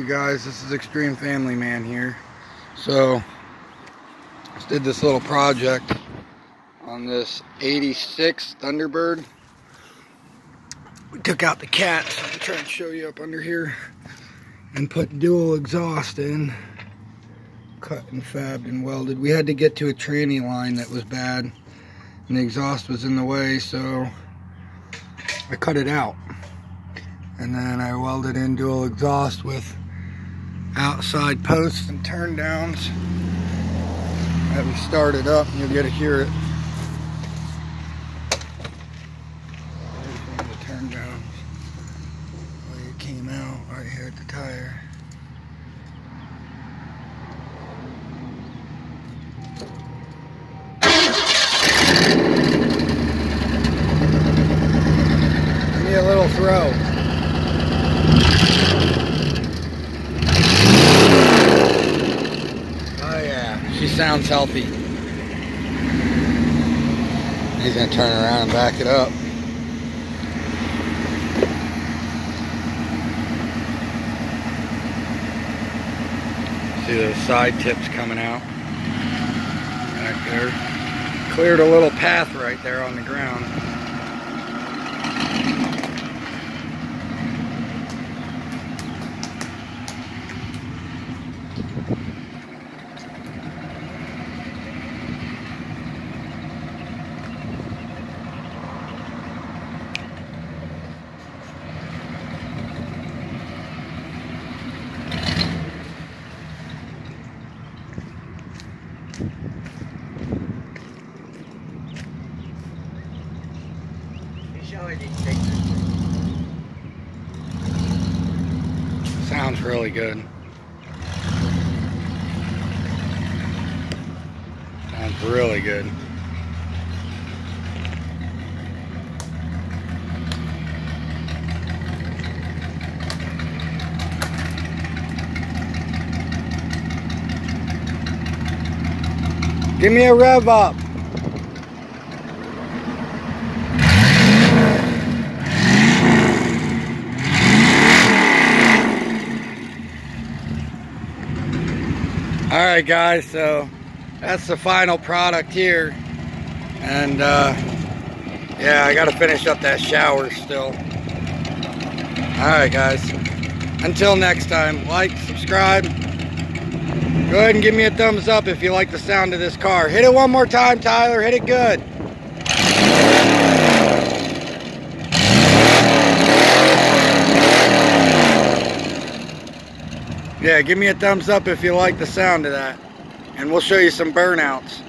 Guys, this is Extreme Family Man here. So, just did this little project on this 86 Thunderbird. We took out the cat, I'm trying to show you up under here, and put dual exhaust in. Cut and fabbed and welded. We had to get to a tranny line that was bad, and the exhaust was in the way, so I cut it out. And then I welded in dual exhaust with outside posts and turn downs. Have you it up and you'll get to hear it. There's the turn downs. It came out right here at the tire. Give me a little throw. Oh yeah, she sounds healthy. He's gonna turn around and back it up. See those side tips coming out back there. Cleared a little path right there on the ground. Sounds really good. Sounds really good. Give me a rev up. All right, guys, so that's the final product here. And uh, yeah, I got to finish up that shower still. All right, guys. Until next time, like, subscribe. Go ahead and give me a thumbs up if you like the sound of this car. Hit it one more time, Tyler. Hit it good. Yeah, give me a thumbs up if you like the sound of that. And we'll show you some burnouts.